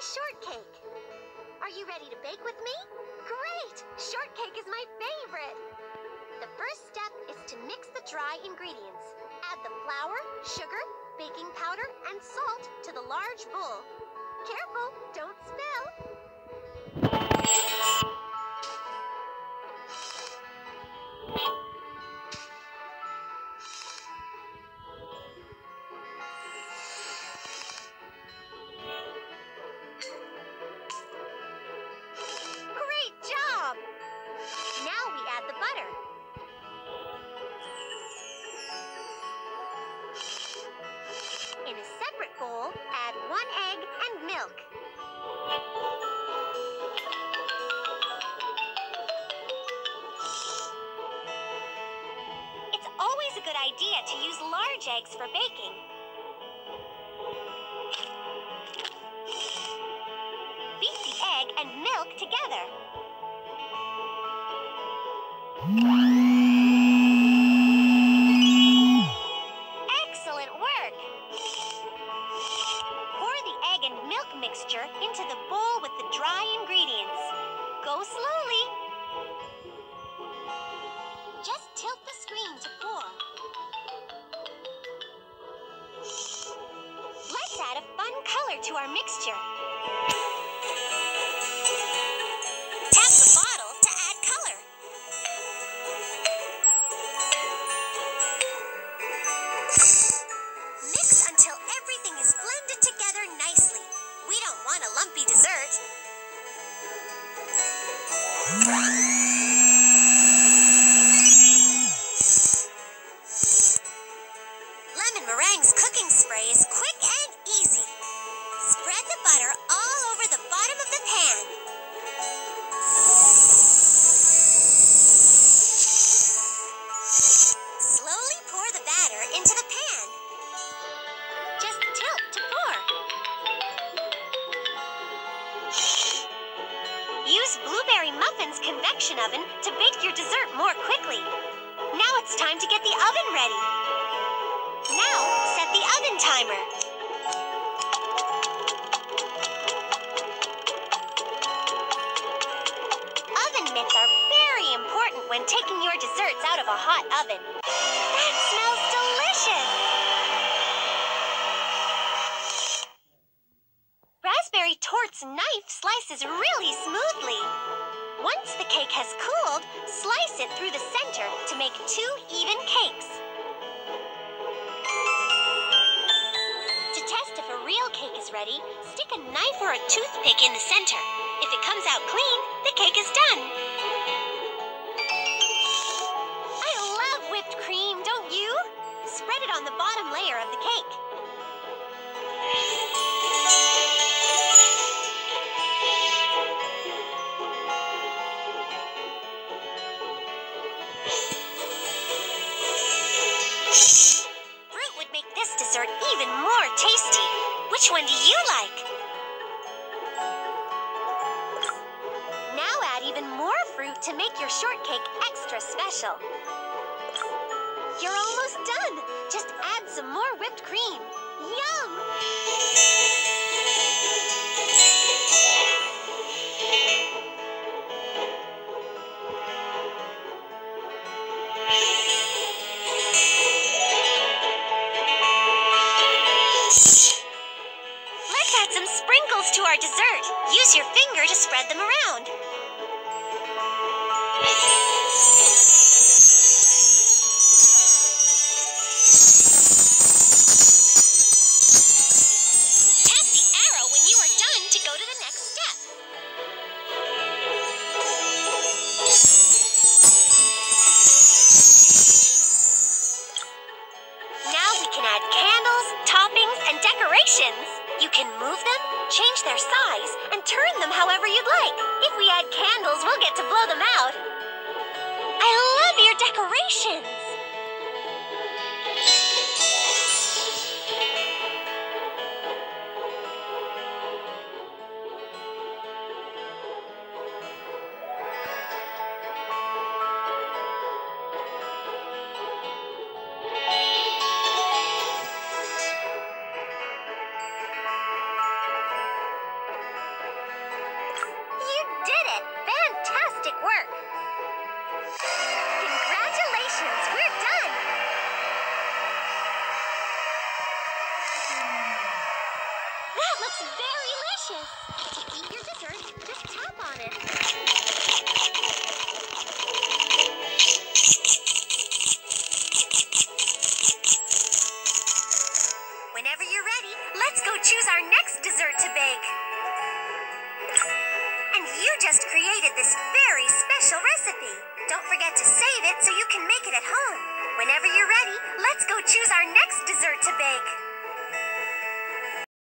shortcake. Are you ready to bake with me? Great! Shortcake is my favorite. The first step is to mix the dry ingredients. Add the flour, sugar, baking powder, and salt to the large bowl. Careful, don't spill. Milk. It's always a good idea to use large eggs for baking. Beat the egg and milk together. Mixture into the bowl with the dry ingredients. Go slowly. Just tilt the screen to pour. Let's add a fun color to our mixture. Lemon meringue's cooking spray is quick and easy. Spread the butter all over the bottom of the pan. Muffin's convection oven to bake your dessert more quickly. Now it's time to get the oven ready. Now, set the oven timer. Oven mitts are very important when taking your desserts out of a hot oven. That smells delicious! Raspberry Torte's knife slices really smoothly. Once the cake has cooled, slice it through the center to make two even cakes. To test if a real cake is ready, stick a knife or a toothpick in the center. If it comes out clean, the cake is done. I love whipped cream, don't you? Spread it on the bottom layer of the cake. Fruit would make this dessert even more tasty. Which one do you like? Now add even more fruit to make your shortcake extra special. You're almost done. Just add some more whipped cream. Yum! Sprinkles to our dessert. Use your finger to spread them around. Tap the arrow when you are done to go to the next step. Now we can add candles, toppings, and decorations. You can move them, change their size, and turn them however you'd like. If we add candles, we'll get to blow them out. I love your decorations. work. Congratulations, we're done! That looks very delicious. To eat your dessert, just tap on it. Created this very special recipe. Don't forget to save it so you can make it at home. Whenever you're ready, let's go choose our next dessert to bake.